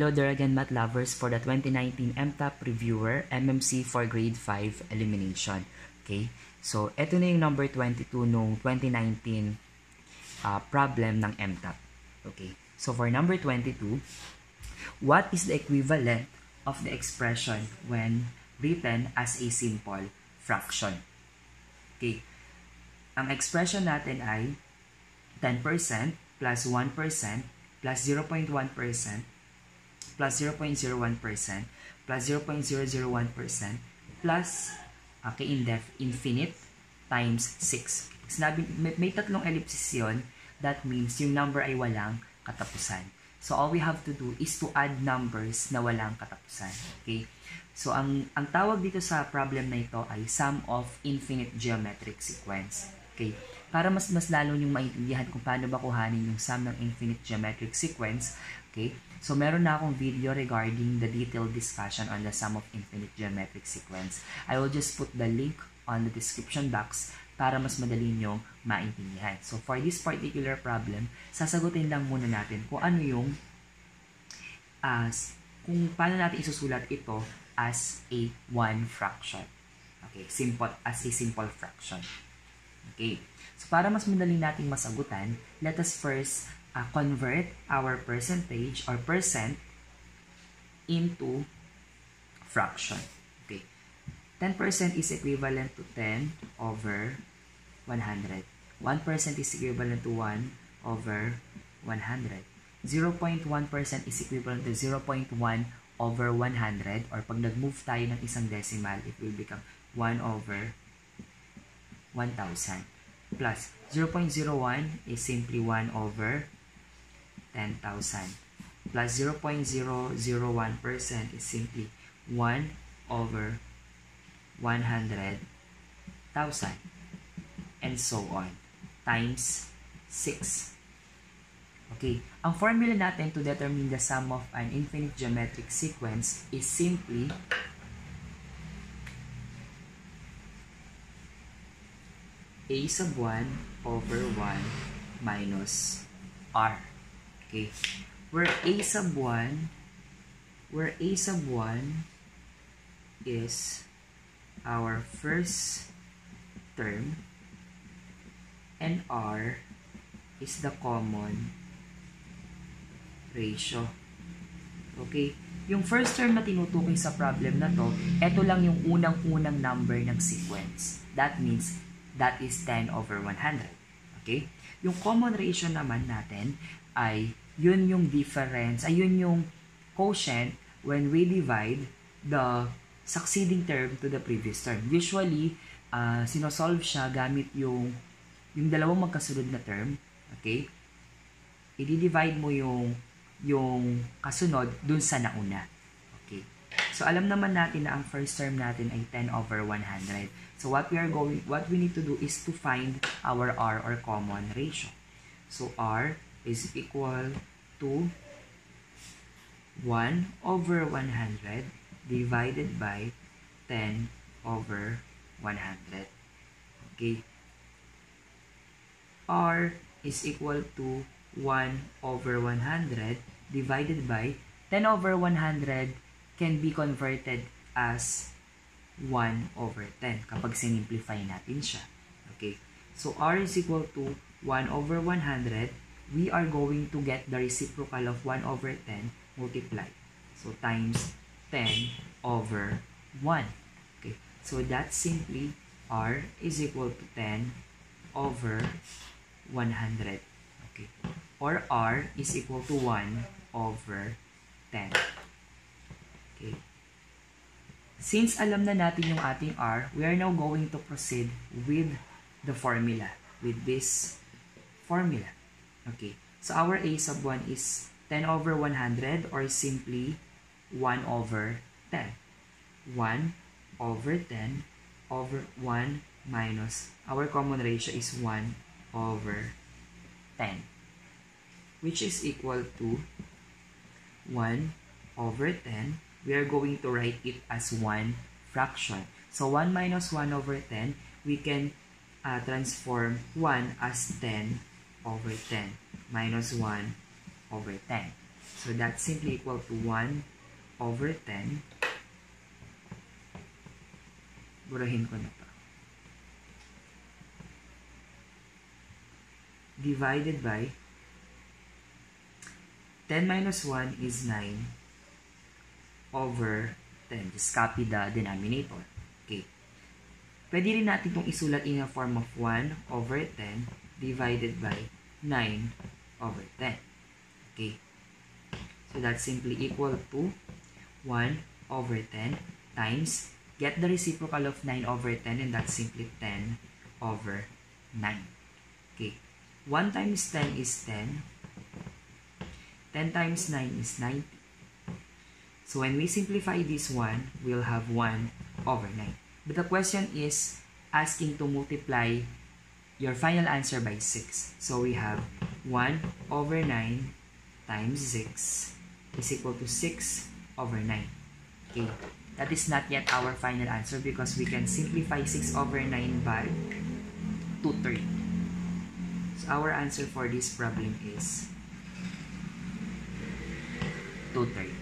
Hello there again, math lovers, for the 2019 MTAP Reviewer MMC for Grade 5 Elimination. Okay? So, ito na yung number 22 nung 2019 uh, problem ng MTAP. Okay? So, for number 22, what is the equivalent of the expression when written as a simple fraction? Okay? Ang expression natin ay 10% plus 1% plus 0.1% plus 0.01% plus 0.001% plus uh, k-indef infinite times 6. Sinabi, may, may tatlong ellipses yon that means yung number ay walang katapusan. So, all we have to do is to add numbers na walang katapusan. Okay? So, ang, ang tawag dito sa problem na ito ay sum of infinite geometric sequence. Okay? Para mas mas lalo yung maintindihan kung paano ba yung sum ng infinite geometric sequence, okay? So, meron na akong video regarding the detailed discussion on the sum of infinite geometric sequence. I will just put the link on the description box para mas madali nyo maintindihan. So, for this particular problem, sasagutin lang muna natin kung ano yung as kung paano natin isusulat ito as a one fraction. Okay, simple as a simple fraction. Okay. So, para mas madali nating masagutan, let us first uh, convert our percentage or percent into fraction. Okay. 10% is equivalent to 10 over 100. 1% is equivalent to 1 over 100. 0.1% is equivalent to 0.1 over 100 or pag nag-move tayo ng isang decimal, it will become 1 over 1,000 plus 0.01 is simply 1 over 10,000 plus 0.001% is simply 1 over 100,000 and so on times 6. Okay, ang formula natin to determine the sum of an infinite geometric sequence is simply a sub 1 over 1 minus r. Okay. Where a sub 1, where a sub 1 is our first term and r is the common ratio. Okay? Yung first term na tinutukoy sa problem na to, ito lang yung unang-unang number ng sequence. That means, that is 10 over 100. Okay? Yung common ratio naman natin ay yun yung difference, ay yun yung quotient when we divide the succeeding term to the previous term. Usually, uh, sinosolve siya gamit yung yung dalawang magkasunod na term, okay? I-divide mo yung yung kasunod dun sa nauna. So alam naman natin na ang first term natin ay 10 over 100. So what we are going what we need to do is to find our R or common ratio. So R is equal to 1 over 100 divided by 10 over 100. Okay. R is equal to 1 over 100 divided by 10 over 100 can be converted as 1 over 10 kapag sinimplify natin siya. Okay. So, R is equal to 1 over 100 we are going to get the reciprocal of 1 over 10 multiplied. So, times 10 over 1. Okay. So, that's simply R is equal to 10 over 100. Okay. Or R is equal to 1 over 10. Since alam na natin yung ating R, we are now going to proceed with the formula, with this formula. Okay. So, our A sub 1 is 10 over 100 or simply 1 over 10. 1 over 10 over 1 minus, our common ratio is 1 over 10. Which is equal to 1 over 10. We are going to write it as 1 fraction. So, 1 minus 1 over 10, we can uh, transform 1 as 10 over 10 minus 1 over 10. So that's simply equal to 1 over 10. Burahin ko na to. Divided by 10 minus 1 is 9 over 10. Just copy the denominator. Okay. Pwede rin natin itong isulat in a form of 1 over 10 divided by 9 over 10. Okay. So that's simply equal to 1 over 10 times, get the reciprocal of 9 over 10 and that's simply 10 over 9. Okay. 1 times 10 is 10. 10 times 9 is 90. So when we simplify this one, we'll have 1 over 9. But the question is asking to multiply your final answer by 6. So we have 1 over 9 times 6 is equal to 6 over 9. Okay, that is not yet our final answer because we can simplify 6 over 9 by 2 thirds. So our answer for this problem is 2 thirds.